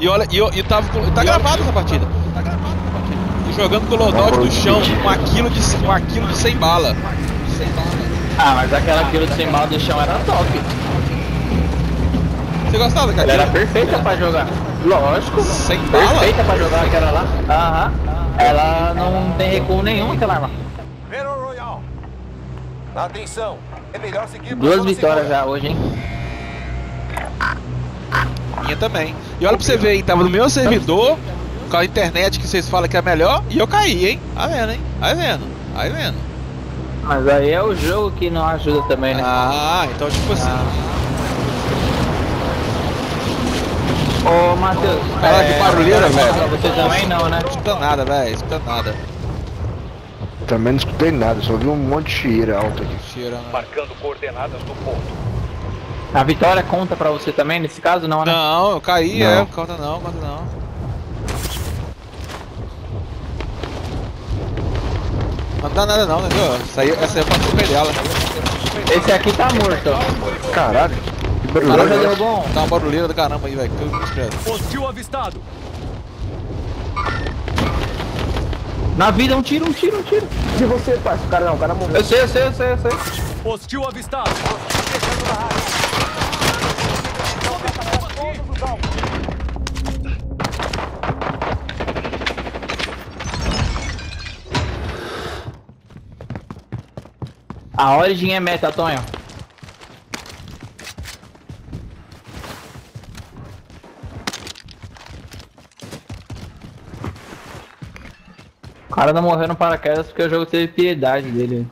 E olha, e eu, e tava, com- tá gravado essa partida. Tá gravado essa partida. E jogando com o loadout do chão, com um quilo de, um quilo de 100 bala. Ah, mas aquela quilo de 100 bala do chão era top. Você gostava Ela daquela? era perfeita pra jogar. Lógico. Sem bala? Perfeita pra jogar aquela lá. Aham. Ela não tem recuo nenhum aquela arma. Atenção, é melhor seguir Duas vitórias segura. já hoje, hein? Minha também. E olha pra você ver, hein? Tava no meu servidor, com a internet que vocês falam que é melhor, e eu caí, hein? Vai vendo, hein? Vai vendo, vai vendo. Mas aí é o jogo que não ajuda também, né? Ah, então tipo assim. Ô, Matheus. Cara, que barulheira, velho. Pra você também não, né? Escuta nada, velho, escuta nada. Também não escutei nada, só vi um monte de cheira alta aqui. Cheira, né? Marcando coordenadas do ponto. A vitória conta pra você também, nesse caso não, né? Não, eu caí, Não. é, conta não, conta não. Não dá nada não, entendeu? Essa aí, essa aí eu participei dela. Esse aqui tá morto. Caralho, que é deu esse? bom. Tá uma barulheira do caramba aí, velho. Hostil avistado. Na vida, um tiro, um tiro, um tiro. De você, parça. O cara não, o cara morreu. Eu sei, eu sei, eu sei, eu sei. Hostil avistado. A Origin é meta, Tonho. O cara não morreu no paraquedas porque o jogo teve piedade dele.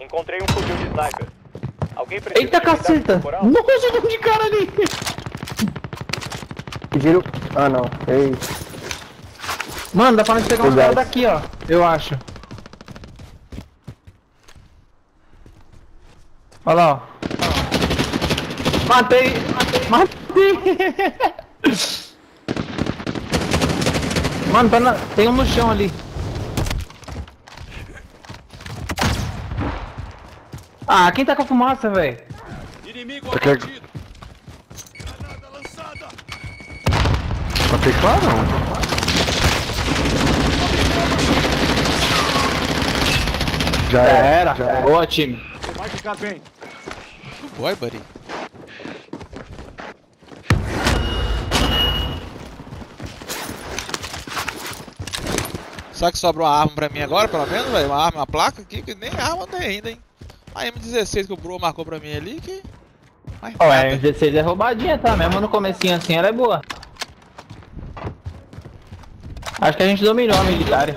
Encontrei um fuzil de sniper. Alguém de temporal? Nossa, tem um de cara ali! Giro. Ah, não. Ei. Mano, dá pra nós pegar uns caras daqui, ó. Eu acho. Olha lá, ó. Matei! Matei! Mano, tá na... tem um no chão ali. Ah, quem tá com a fumaça, velho? Inimigo Você quer- abatido. Granada lançada. Pra ter claro não. Já Já é, era. já é. Boa, time. Você vai ficar bem. Oi, buddy. Será que sobra uma arma pra mim agora, pelo menos, velho? Uma arma, uma placa aqui, que nem arma tem ainda, hein? A M16 que o Bro marcou pra mim ali, que... Ó, a nada. M16 é roubadinha, tá? Mesmo no comecinho assim, ela é boa. Acho que a gente dominou a militar.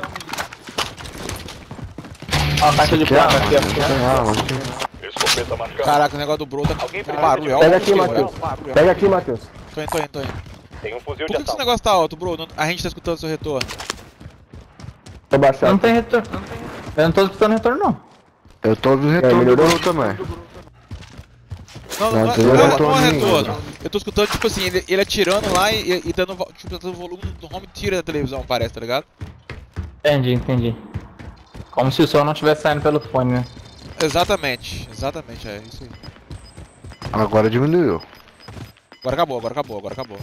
Ó, a caixa de placa arma? aqui, ó. Escopeta marcada. Caraca, o negócio do Bro tá com barulho. Pega aqui, Matheus. Pega aqui, Matheus. Tô indo, tô indo, tô indo. Tem um fuzil Por de que, que esse negócio tá alto, Bro? A gente tá escutando seu retorno. Tô baixando. Não tem retorno. Eu não tô escutando retorno, não. Eu tô ouvindo retorno do melhorou? Bruno também. Não, não, Não, não, tem não, não, retorno é. Eu tô escutando, tipo assim, ele, ele atirando lá e, e dando, tipo, dando volume do home tira da televisão, parece, tá ligado? Entendi, entendi. Como se o som não estivesse saindo pelo fone, né? Exatamente, exatamente, é isso aí. Agora diminuiu. Agora acabou, agora acabou, agora acabou.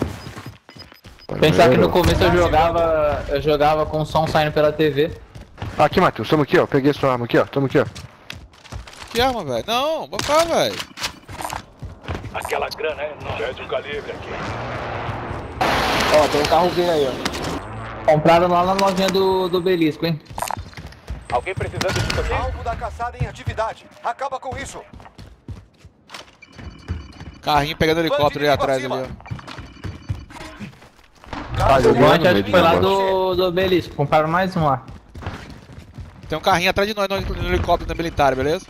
Pensar que no começo eu jogava. Eu jogava com o som saindo pela TV. Aqui, Matheus, tamo aqui, ó. Peguei sua arma aqui, ó. Tamo aqui, ó. Que arma, velho? Não, vou ficar, velho. Aquela grana é enorme. Médio calibre aqui. Ó, tem um carro vindo aí, ó. Compraram lá na lojinha do, do Belisco, hein? Alguém precisando de socorro? Alvo da caçada em atividade. Acaba com isso. Carrinho pegando helicóptero ali atrás ali, ó. Ah, O Bante acho que foi lá do, do Belisco. Compraram mais um lá. Tem um carrinho atrás de nós no, no helicóptero da militar, beleza?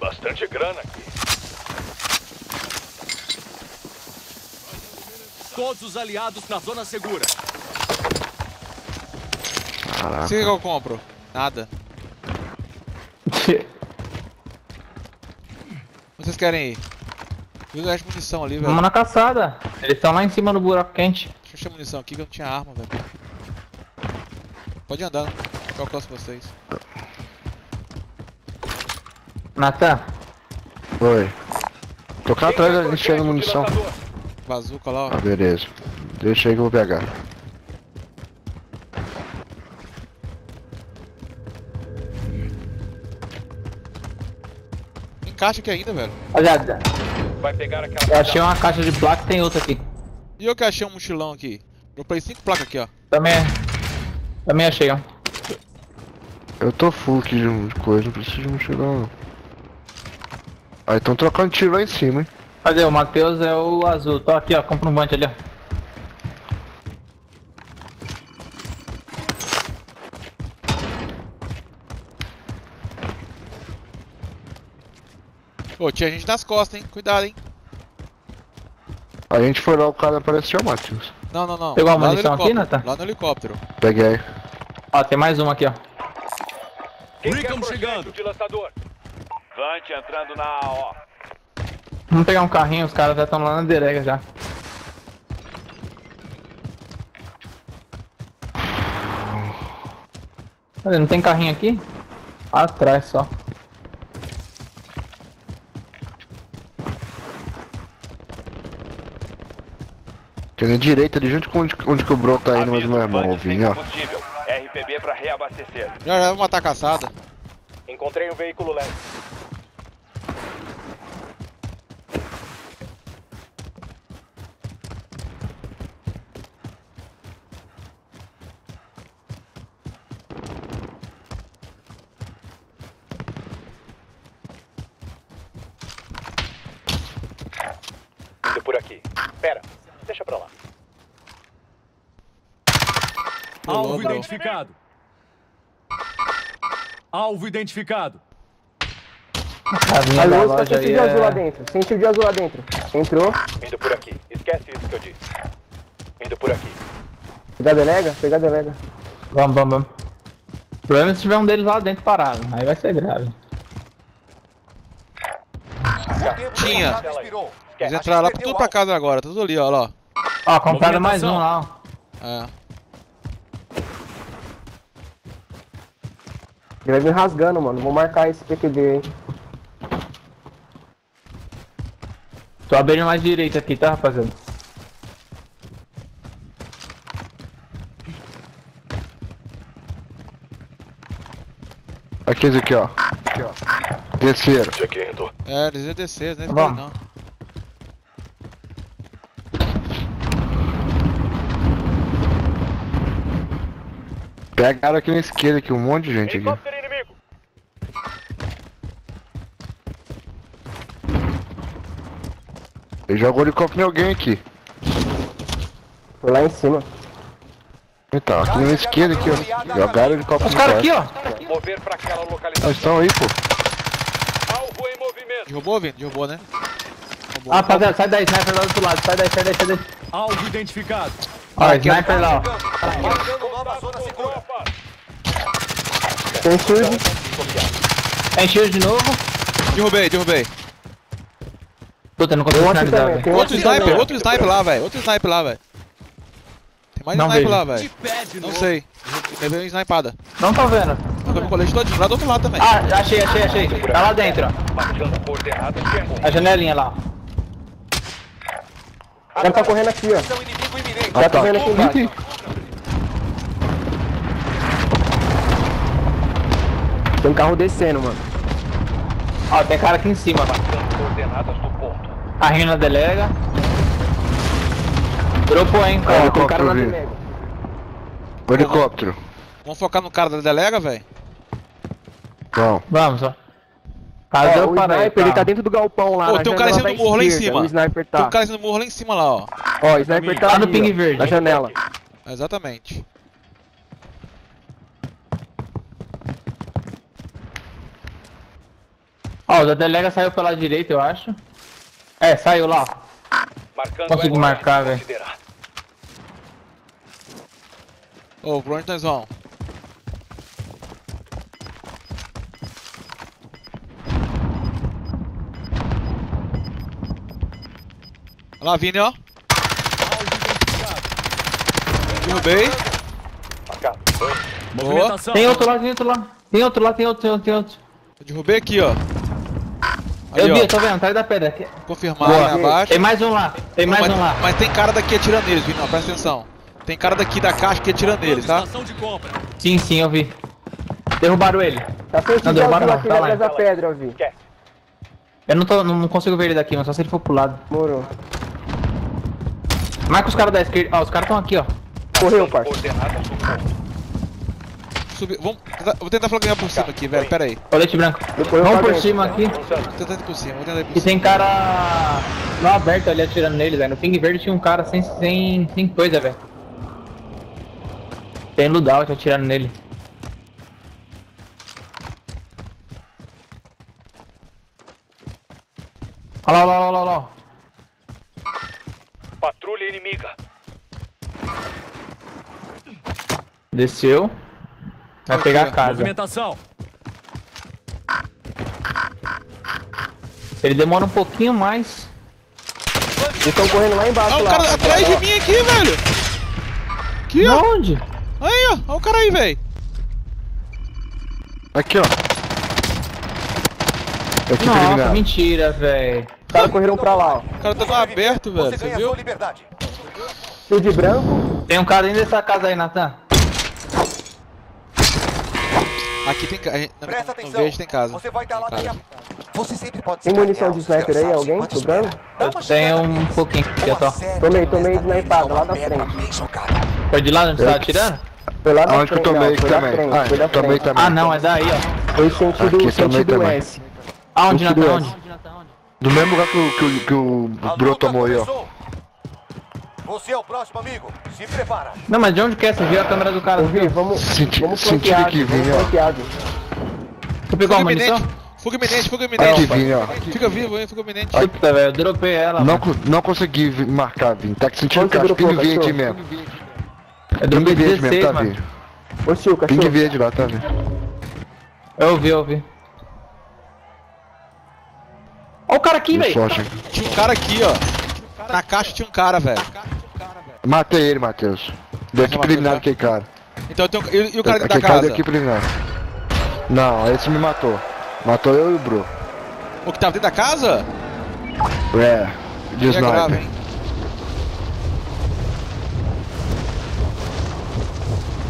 Bastante grana aqui. Todos os aliados na zona segura. Caraca. O que eu compro? Nada. Vocês querem ir? Viu o resto de munição ali, velho. Vamos na caçada. Eles estão lá em cima no buraco quente. Deixa eu achei munição aqui que eu não tinha arma, velho. Pode que eu alcanço vocês. Natan, Oi. Tô cá atrás enchendo munição. Bazuca lá, ó. Ah, beleza. Deixa aí que eu vou pegar. Encaixa aqui ainda, velho. rapaziada, Vai pegar aquela eu achei uma caixa de placa tem outra aqui. E eu que achei um mochilão aqui. Dropei cinco placas aqui, ó. Também, também achei, ó. Eu tô full aqui de coisa, não preciso de mochilão não. Aí estão trocando tiro lá em cima, hein? Cadê? O Matheus é o azul. Tô aqui, ó. Compra um bante ali, ó. Ô, tinha gente nas costas, hein? Cuidado, hein? A gente foi lá, o cara apareceu, Matheus. Não, não, não. Pegou a munição aqui, Nathan? Lá no helicóptero. Peguei. Ó, tem mais uma aqui, ó. Recon chegando. De lançador. Vante entrando na AO. Vamos pegar um carrinho, os caras já estão lá na derega já. Cadê? Não tem carrinho aqui? Atrás só. Tem na direita ali, junto com onde, onde que o Bro tá indo, mas meu irmão, Vante sem Vinho, ó. RPB para reabastecer. Já já vou matar a caçada. Encontrei um veículo leve. Indo por aqui. Pera, deixa pra lá. Alvo identificado. Alvo identificado. Da Alô, tá de azul lá é... dentro. Sentiu de azul lá dentro. Entrou. Indo por aqui. Esquece isso que eu disse. Indo por aqui. Pegar a delega? Pegar a delega. Vamos, vamos, vamos. O problema é se tiver um deles lá dentro parado. Aí vai ser grave. Tinha. Eles entraram lá tudo pra casa agora, tudo ali, ó, lá. Ó, compraram mais um lá, ó. É. Ele vai vir rasgando, mano. Vou marcar esse PQD, hein. Tô abrindo mais direito aqui, tá, rapaziada? Aqui, esse aqui, ó. Aqui, ó. Desceram. Seguindo. É, eles iam descer, né? Vamos. Não. Pegaram aqui na esquerda, aqui, um monte de gente aqui. Helicóptero inimigo. Ele jogou helicóptero em alguém aqui. Foi lá em cima. Então, aqui na esquerda, aqui, ó. Jogaram o helicóptero Os caras aqui, ó. Mover para aquela Eles localização. estão aí, pô. Alvo em movimento. Derrubou, Vini? Derrubou, né? Derrubou. Ah, rapaziada, sai daí, sniper lá do outro lado. Sai daí, sai daí, sai daí. Alvo identificado. Ó, sniper lá, ó. Marcando nova zona segura. Tem surge. Tem shield de novo. Derrubei, derrubei. Puta, não Tem consigo aqui finalizar, também. velho. Outro sniper, outro sniper lá, velho. Outro sniper lá, velho. Tem mais Não sniper vejo. lá, velho. Não sei. Levei uma snipada. Não tô vendo. Tô no colete todinho, lá do outro lado também. Ah, achei, achei, achei. Tá lá dentro, ó. A janelinha lá, ó. O cara tá correndo aqui, ó. Já tá vendo aqui embaixo. Tem um carro descendo, mano. Ó, tem cara aqui em cima, ó. Marcando coordenadas do ponto. Carrinho na delega. Dropou, hein? Ó, Ó, Tem cara na delega. O helicóptero. Vamos focar no cara da delega, velho? Não. Vamos, ó. Cara, Ó, deu o para aí, sniper, ele tá dentro do galpão lá. Ô, na tem um cara em janela cima do da morro lá em cima. O sniper Tem tá. um cara no morro lá em cima lá, ó. Ó, o sniper tá Tá no ping verde. Na janela. Exatamente. Ó, o da delega saiu pela direita, eu acho. É, saiu lá. Marcando Consigo marcar, velho. considerar. Ô, por onde nós vamos? Olha lá, Vini, ó. Derrubei. Movimentação. Tem outro lá, tem outro lá. Tem outro lá, tem outro, tem outro, tem outro. Eu derrubei aqui, ó. Eu Aí, vi, eu tô vendo, atrás da pedra. Aqui. Confirmar Boa. abaixo. Tem mais um lá, tem mais mas, um lá. mas tem cara daqui atirando neles, Vinão, presta atenção. Tem cara daqui da caixa que atira neles, tá? Sim, sim, eu vi. Derrubaram ele. Tá Não, derrubaram não, tá lá. atrás da pedra, eu vi. Eu não, tô, não, não consigo ver ele daqui, mas só se ele for pro lado. Morou. Marca os caras da esquerda. Ó, os caras estão aqui, ó. Correu, parça. Subi... Vamos... tentar- Vou tentar flanquear por cima aqui, velho. Pera aí. Colete branco. Vamos por cima aqui. Vou tentar ir por cima, vou tentar ir por E cima. tem cara no aberto ali atirando nele, velho. No ping verde tinha um cara sem, sem, sem coisa, velho. Tem loadout atirando nele. Olha lá, olha lá, olha lá, olha lá. Patrulha inimiga. Desceu. Vai pegar a casa. Movimentação. Ele demora um pouquinho mais. Eles estão correndo lá embaixo. Ah, o lá. cara atrás de mim aqui, velho! Aqui, ó! Onde? Aí, ó! Olha o cara aí, velho! Aqui, ó. Eu Nossa, eliminado. mentira, velho. Os caras correram pra lá, ó. O cara tá no aberto, velho, você viu? Fio de branco. Tem um cara dentro dessa casa aí, Natan. Aqui tem casa. Presta atenção. verde tem casa. Você vai estar lá Tem daqui a. Você sempre pode Tem se munição de sniper aí, alguém? Sobrando? uma Tenho um pouquinho aqui, Tô. série, Tomei, tomei snipada lá da merda frente. Foi de lá onde você Eu- tava atirando? Foi lá na que eu frente, tomei não, também? frente, Ah, tomei também. Ah, não, é daí, ó. Foi sentido, Aqui também, sentido também. S. Aonde, Natan? Onde? Do mesmo lugar que o, que o, que o A Bro luta tomou aí, ó. Você é o próximo amigo. Se prepara. Não, mas de onde que é? Você viu a câmera do cara? Ô, Vi, vamos, Senti- vamos flanquear, aqui, vamos Vini, ó. Tu pegou a Fuga munição? iminente! Fuga iminente, fuga Aqui, iminente! Vini, ó. Fica vivo aí, fuga iminente. Puta, velho, eu dropei ela. Não, co- não consegui marcar, Vini. Tá sentindo Quanto caixa. dropou, Ping verde cachorro? mesmo. Eu Ping dropei verde mesmo, 16, tá. Vini? Ô, Ping cachorro. verde lá, tá, Vini? Eu vi, eu vi. Ó o cara aqui, velho. Tinha um cara aqui, ó. Na caixa tinha um cara, velho. Matei ele, Matheus. Deu aqui matou preliminar aquele cara. Então tem um... e, e o cara dentro da Aquele cara casa? deu aqui preliminar. Não, esse me matou. Matou eu e o Bro. O que tava dentro da casa? É, de E é grave, sniper. hein?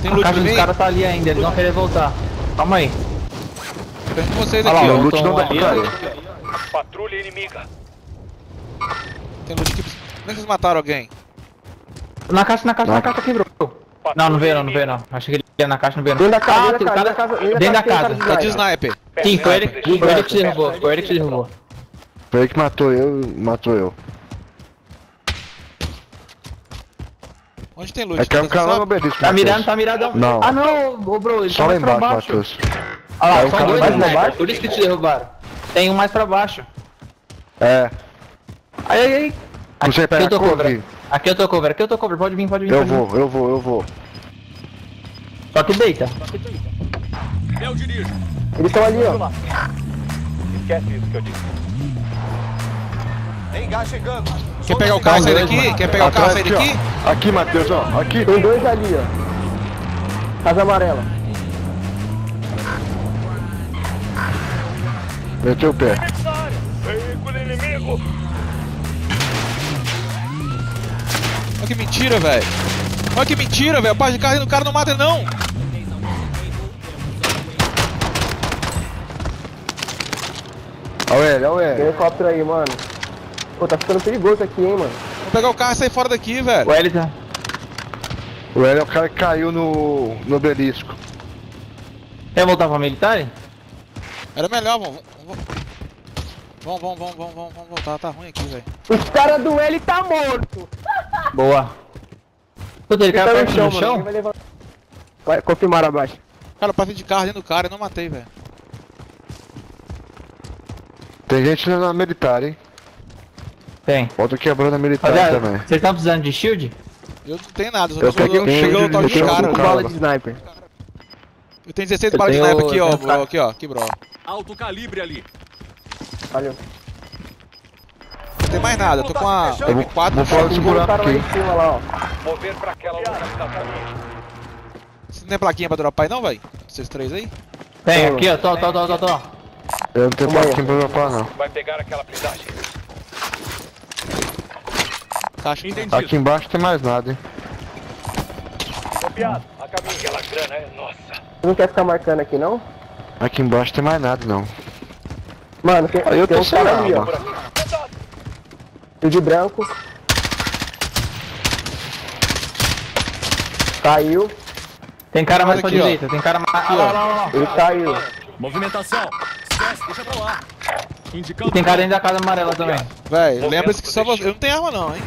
Tem A loot pra dos caras tá ali ainda, eles vão querer voltar. Calma aí. Pergunto vocês Olha aqui, lá, ó. o loot não dá pra cair. Patrulha inimiga. Tem loot aqui. Como é que vocês mataram alguém? Na caixa, na caixa, na Não. caixa aqui, bro. Não, não veio não, não veio não. Achei que ele ia na caixa, não veio não. Dentro da casa, Ah, dentro da casa, dentro da casa Tá de sniper. Sim, foi ele, foi ele que te derrubou, foi ele que te derrubou. Foi ele que matou eu matou eu. Onde tem loot? É que é um cara lá no sabe? obelisco, Tá mirando, tá miradão. Não. Ah não, ô bro, ele Só tá lá mais pra embaixo, baixo. Matheus. Olha lá, É o são dois mais sniper, embaixo? por isso que te derrubaram. Tem um mais pra baixo. É, Aí, aí, aí. Aqui pega eu tô cover. cover. Aqui eu tô cover, aqui eu tô cover. Pode vir, pode vir. Eu pode vir. vou, eu vou, eu vou. Só que deita. Eu dirijo. Eles estão ali, ó. Esquece isso que eu disse. Tem gás chegando. Quer pegar o carro e daqui? mano. Quer pegar o carro e sair aqui, daqui? Aqui, Matheus, ó. Aqui. Tem dois ali, ó. Casa amarela. Meteu o pé. Veículo inimigo. Olha que mentira, velho. Olha que mentira, velho. Pai de carro no cara não mata ele, não. Olha o L, olha o Tem L. helicóptero aí, mano. Pô, tá ficando perigoso aqui, hein, mano. Vou pegar o carro e sair fora daqui, velho. O L tá. O L é o cara que caiu no, no obelisco. Quer voltar pra militar? Era melhor, vamos. Vamos, vamos, vamos, vamos, vamos, vamos, vamos voltar. Tá ruim aqui, velho. Os caras do L tá morto. Boa. Puta, ele caiu tá no chão, no mano. chão? Ninguém vai levantar. Vai, confirmar abaixo. Cara, eu passei de carro dentro do cara e não matei, velho. Tem gente na militar, hein? Tem. Falta quebrando a militar Rapaziada, também. vocês estão precisando de shield? Eu não tenho nada, só Eu tô peguei um chegando shield o tal de cara. Cinco balas de sniper. Eu tenho 16 Eu balas de sniper aqui, eu ó. Aqui, ó. Aqui, bro. Alto calibre ali. Valeu. Tem mais nada. Eu tô com a Eu vou, M4. vou buraco cara lá aqui. em cima lá, ó. Mover pra aquela. Você não tem plaquinha pra dropar aí não, velho? Vocês três aí? Tem, aqui, ó. Tô, tô, tô, tô, tô. Eu não tenho plaquinha pra dropar não. Vai pegar aquela blindagem. Caixa. Entendido. Aqui embaixo tem mais nada, hein. Copiado. A caminho. Aquela grana é nossa. Você não quer ficar marcando aqui, não? Aqui embaixo tem mais nada não. Mano, tem, Aí eu tem tô um cara ali, ó. Fio de branco. Caiu. Tem cara mais Olha pra aqui, ó. direita, tem cara mais. Ah, lá, lá, lá, lá. Ele caiu. Movimentação. Esquece, deixa pra lá. Indicando. E tem cara dentro da casa amarela também. Véi, lembra-se que só você. Eu não tenho arma não, hein?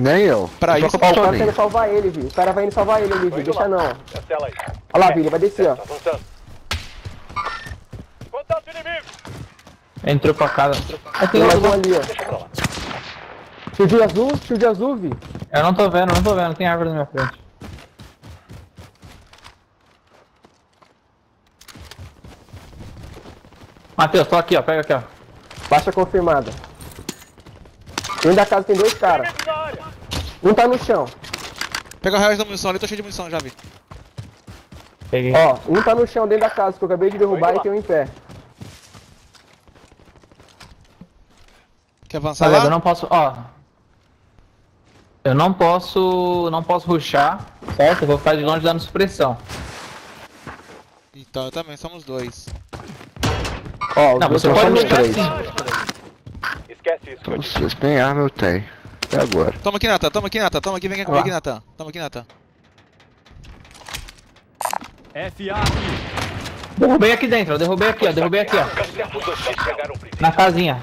Nem eu. Pra Só isso- eu Ó, o tô tá indo salvar ele, viu? O cara vai indo salvar ele ali, viu? Deixa não. Olha Cancela aí. lá, viu? Ele vai descer, ó. Avançando. Contato inimigo. Entrou pra casa. Ah, tem mais um ali, ó. Fio de azul, fio de azul, vi. Eu não tô vendo, não tô vendo, tem árvore na minha frente. Matheus, tô aqui, ó, pega aqui, ó. Baixa confirmada. Dentro da casa tem dois caras. Um tá no chão. Pega o resto da munição ali, tô cheio de munição, já vi. Peguei. Ó, um tá no chão dentro da casa que eu acabei de derrubar e tem um em pé. Quer avançar Tá ligado? Eu lá? não posso, ó. Eu não posso, não posso rushar, certo? Eu vou ficar de longe dando supressão. Então, eu também, somos dois. Ó, os Não, você pode rushar três. sim. Esquece isso. Então, vocês têm arma, eu tenho. Até agora. Toma aqui, Natan, toma aqui, Natan, toma aqui, vem aqui Lá. comigo, Natan. Toma aqui, Natan. FA. Derrubei aqui dentro, derrubei aqui, ó, derrubei aqui, ó. Na casinha.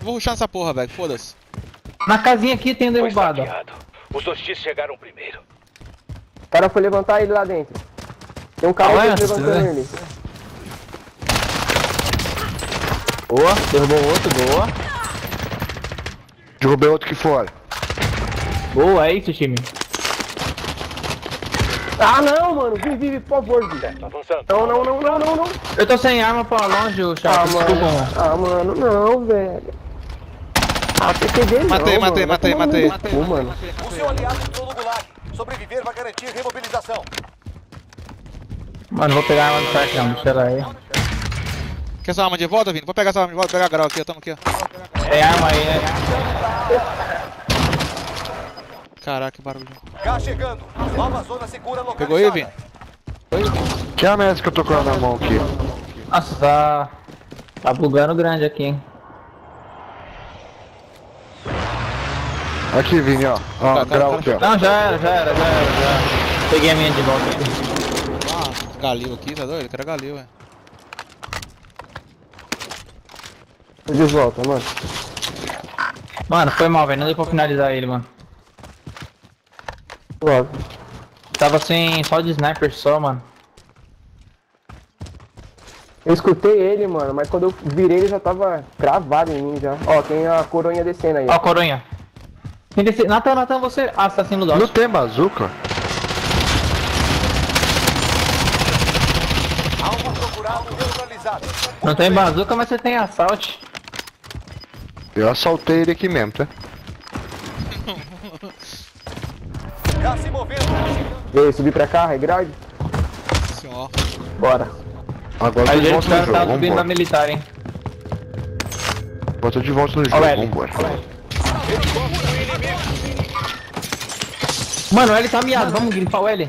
Vou rushar nessa porra, velho, foda-se. Na casinha aqui tem um derrubado. Os dois X chegaram primeiro. O cara foi levantar ele lá dentro. Tem um cara Ah, é? levantando Né? ele. Boa, derrubou outro, boa. Derrubei outro aqui fora. Boa, é isso, time. Ah, não, mano. Vi, vi, vi, por favor, avançando. Não, não, não, não, não, não. Eu tô sem arma pra longe, o Ah. Desculpa, mano. mano. Ah, mano, não, velho. Ah, não, Matei, matei, matei, matei. cu, mano. O seu aliado entrou no gulag. Sobreviver vai garantir remobilização. Mano, vou pegar a arma do deixa ela aí. Quer essa arma de volta, Vini? Vou pegar essa arma de volta, pegar a grau aqui, ó, tamo aqui. Tem arma aí, né? Caraca, que barulho. Gás chegando. Nova zona segura localizada. Pegou aí, Vini? Que é a mesa que eu tô com ela na mão aqui? Nossa, tá. Tá bugando grande aqui, hein? Aqui, Vini, ó. Ó, Tá, grau tá. aqui, ó. Não, já era, já era, já era, já era. Peguei a minha de volta aqui. Ah, galil aqui, tá doido? Eu quero galil, velho. Tô de volta, mano. Mano, foi mal, velho. Não deu pra finalizar ele, mano. Logo. Tava sem só de sniper só, mano. Eu escutei ele, mano, mas quando eu virei ele já tava cravado em mim já. Ó, tem a coronha descendo aí. Ó, a coronha. Tem desse... Natan, Natan, você. Ah, você tá sendo Não tem bazuca? Alvo procurado neutralizado. Não tem bazuca, mas você tem assault. Eu assaltei ele aqui mesmo, tá? Gás se movendo. E aí, subir pra cá, ground? Senhor. Bora. Agora eu Aí tô de o cara tá jogo, subindo vambora. militar, hein? Tô de volta no jogo, vambora. Mano, o L tá miado, vamos gripar o L.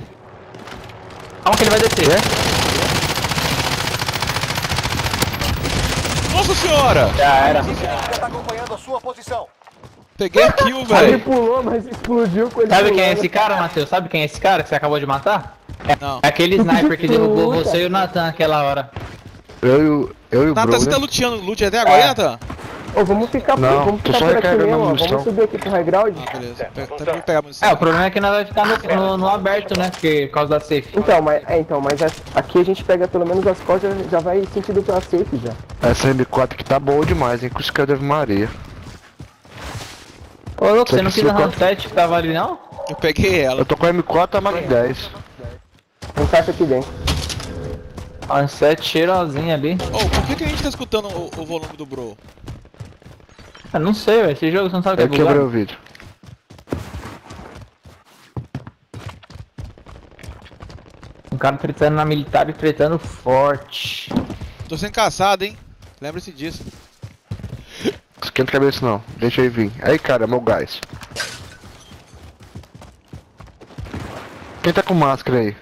Calma que ele vai descer. Nossa senhora! Já era. Tá acompanhando a sua posição. Peguei a kill, Ele velho. pulou, mas explodiu com ele Sabe quem é esse cara, Matheus? Sabe quem é esse cara que você acabou de matar? Não. É aquele sniper que derrubou você e o Natan aquela hora. Eu, e o- eu e o Natan, você tá luteando loot até agora, hein, É. Natan? Ô, vamos ficar, Não, vamos ficar só por aqui mesmo, a ó. Vamos subir aqui pro high ground. Ah, beleza. Pega, tá vou pegar a munição. É, o problema é que nós vai ficar no, no- no- aberto, né? Porque, por causa da safe. Então, mas, é, então, mas a- aqui a gente pega pelo menos as costas, já, vai sentido pra safe já. Essa M4 aqui tá boa demais, hein? Com os caras de Maria. Ô, louco, você não quis a Handset que tava ali, não? Eu peguei ela. Eu tô com a M4 a Mag 10. Um caixa aqui dentro. Handset cheirosinha ali. Ô, por que, que a gente tá escutando o, o volume do bro? Eu não sei, velho. Esse jogo você não sabe o que é Eu quebrei o vídeo. Um cara tretando na militar e tretando forte. Tô sendo caçado, hein? Lembre-se disso. Esquenta a cabeça não. Deixa ele vir. Aí, cara, meu gás. Quem tá com máscara aí?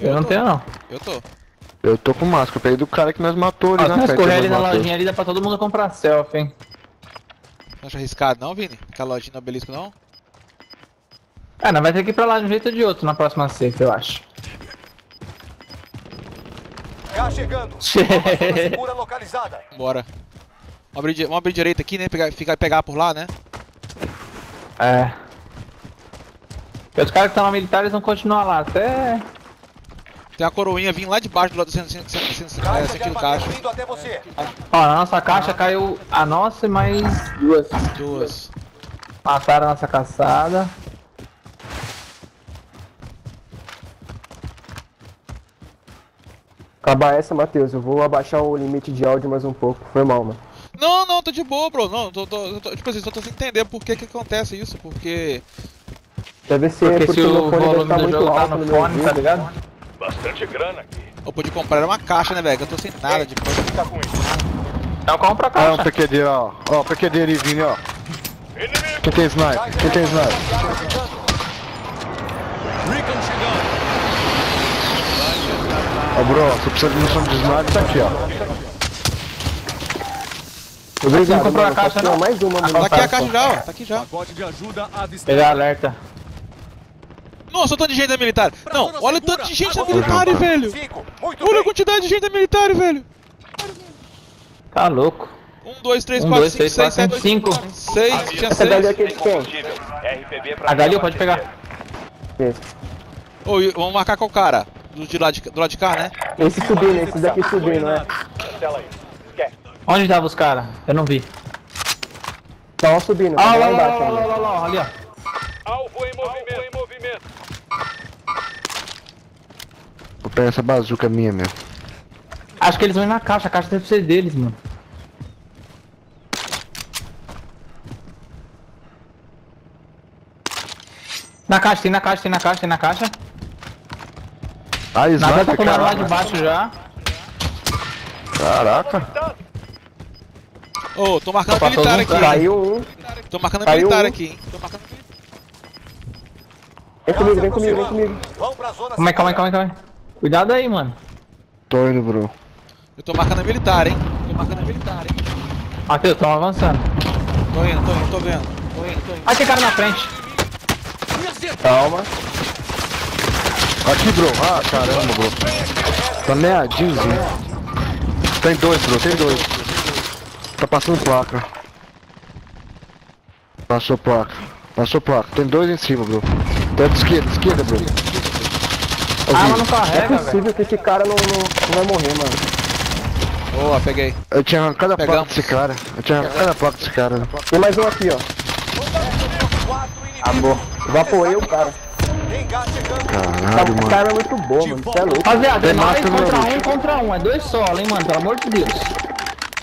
Eu, não tô. tenho, não. Eu tô. Eu tô com máscara. Eu peguei do cara que nós matou ali se na frente. correr nós ali na matou. lojinha ali, dá pra todo mundo comprar selfie, hein? Não acha arriscado não, Vini? Aquela lojinha no obelisco não? Ah, não vai ter que ir pra lá de um jeito ou de outro na próxima safe, eu acho. Gás chegando. Segura localizada. Bora. Vamos abrir, vamos abrir direita aqui, né? Pegar, ficar, pegar por lá, né? é. Os caras que estão na militar, eles vão continuar lá até... Tem uma coroinha vindo lá de baixo do lado do centro, é, Caixa sentido. Ó, na nossa caixa caiu a nossa e mais duas. Duas. Mataram a nossa caçada. Acabar essa, Matheus. Eu vou abaixar o limite de áudio mais um pouco. Foi mal, mano. Não, não, tô de boa, bro. Não, tô, tô, tô- tipo assim, só tô sem entender por que que acontece isso, porque... Deve ser Porque, porque, se o o volume estar do jogo tá alto no no fone, tá ligado? Bastante grana aqui. Eu pude comprar uma caixa, né, velho? que Eu tô sem nada de coisa. Fica com isso. Então compra a Ah, um caixa. PQD, ó. Ó, PQD ali, Vini, ó. Inimigo! Quem tem sniper? Quem tem sniper? Recon chegando. Ó, bro, você precisa de munição de sniper, tá aqui, ó. Obrigado, não comprou mano. a caixa, não? mais uma Tá munição. aqui a caixa já, ó. Tá aqui já. Pacote de ajuda à distância. Pegar alerta. Nossa, o tanto de gente da militar. Não, olha o tanto de gente da militar, velho. Cinco. Olha a quantidade de gente da militar, velho. Tá louco. Um, dois, três, Um, quatro, dois, cinco, três, seis, quatro, sete, cinco, oito, cinco. seis. Tinha é A Galil acabar pode pegar. Ô, e vamos marcar qual cara? Do, de lá de, do lado de cá, né? Esse subindo, esse daqui subindo, né? Cancela aí. Esquece. Onde tava os caras? Eu não vi. Tá um subindo, Ah, tá lá, lá lá, embaixo lá, lá, lá, lá, ali, ó. Alvo em movimento. Vou pegar essa bazuca minha mesmo. Acho que eles vão ir na caixa, a caixa deve ser deles, mano. Na caixa, tem na caixa, tem na caixa, tem na caixa. Ah, Nada tá comendo lá de caraca. baixo já. Caraca. Ô, tô marcando Passou militar aqui. Caiu um. Tô marcando Caiu militar um. aqui, hein? Tô marcando. Vem comigo, vem comigo, vem comigo. Calma aí, calma aí, calma aí. Cuidado aí, mano. Tô indo, bro. Eu tô marcando militar, hein? Tô marcando militar, hein? Matheus, tamo avançando. Tô indo, tô indo, tô vendo. Tô indo, tô indo. Ah, tem cara na frente. Calma. Aqui, bro. Ah, caramba, bro. Tá meadinho. Tem dois, bro. Tem dois. Tá passando placa. Passou placa. Passou placa. Tem dois em cima, bro. Tá de esquerda, esquerda, bro. A arma não É carrega, velho. possível que esse cara não, não, não vai morrer, mano. Boa, peguei. Eu tinha arrancado a placa desse cara. Eu tinha arrancado a placa desse cara. Tem mais um aqui, ó. Amor. Evaporei o cara. Caralho, mano. cara é muito bom, mano. Você é louco. Rapaziada, é Tem máscara no contra meu um contra um. É dois solo, hein, mano. Pelo amor de Deus.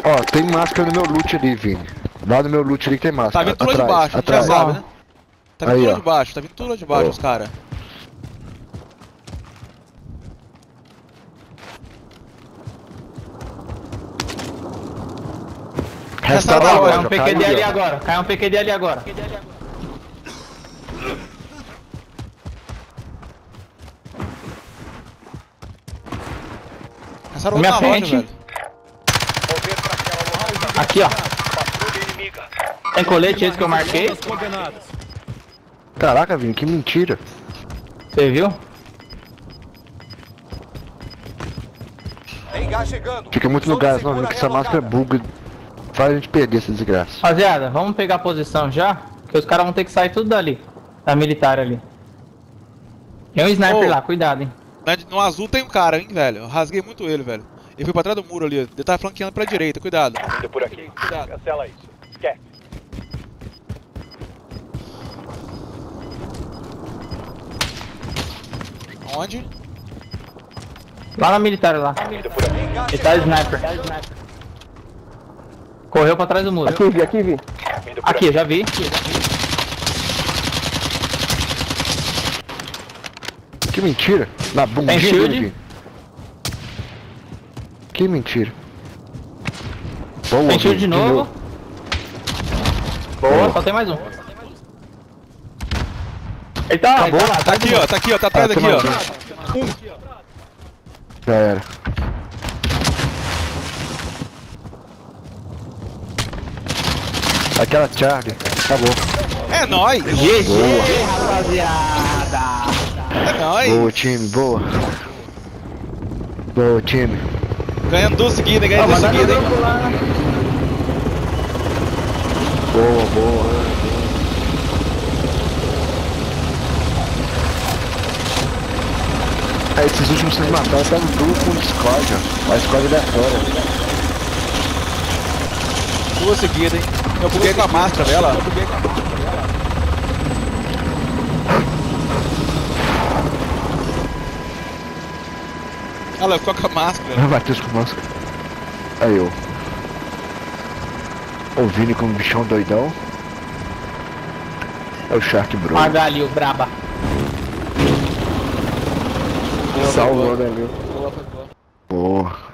Ó, tem máscara no meu loot ali, Vini. Lá no meu loot ali que tem Tá máscara. vindo tudo lá de atrás, baixo, a gente já atrás. sabe, né? Tá vindo tudo lá de baixo, tá vindo tudo lá de baixo os caras. Resta da Caiu Cai loja, um PQD caiu, ali agora. Cai um PQD ali agora. Caçaram Minha loja, frente. localização. Aqui, ó. Tem colete esse que eu marquei. Caraca, Vini, que mentira. Você viu? Fica muito no gás, não, que essa máscara relocada. buga. Faz a gente perder essa desgraça. Rapaziada, vamos pegar a posição já. Porque os caras vão ter que sair tudo dali. Da militar ali. Tem um sniper Ô. lá, cuidado, hein. No azul tem um cara, hein, velho. Eu rasguei muito ele, velho. Ele foi pra trás do muro ali. Ele tava flanqueando pra direita, cuidado. Indo por aqui. Cancela isso. Esquece. Onde? Lá na militar lá. Tá chegando. sniper. Correu pra trás do muro. Aqui, vi, aqui, vi. Aqui, já vi. Que mentira. Na bunda Tem shield? dele aqui. Que mentira. Boa, Tem shield de Bruno, novo. Boa, só tem mais um. Ele tá, Acabou? ele tá lá, Tá aqui, ó, tá aqui, ó, tá atrás Ah, daqui, tem ó. mais Já era. Aquela Charlie. Acabou. É nóis! rapaziada. É nóis! Boa, time. Boa. Boa, time. Ganhando duas seguidas, ganhando duas seguidas, hein? Boa, boa. É, esses últimos que vocês mataram estavam tudo com Discord, ó. A Discord aleatória. Duas seguidas, hein? Eu buguei com a máscara dela. Eu buguei com a Ela ficou com a máscara. Vai bater com máscara. Aí eu. O Vini como bichão doidão. É o Shark Bro. Magalho, braba. Salvou, Danilo. Boa.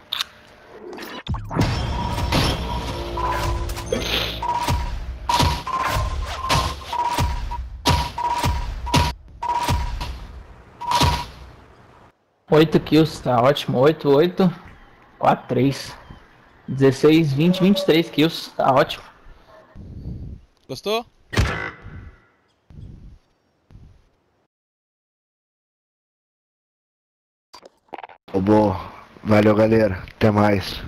Oito kills, tá ótimo. Oito, oito. Quatro, três. 16, 20, 23 kills, tá ótimo. Gostou? Ô, boa. Valeu, galera. Até mais.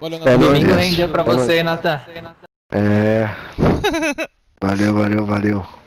O É nóis. Domingo Deus. rende pra Boa você, Natan. É. valeu, valeu, valeu.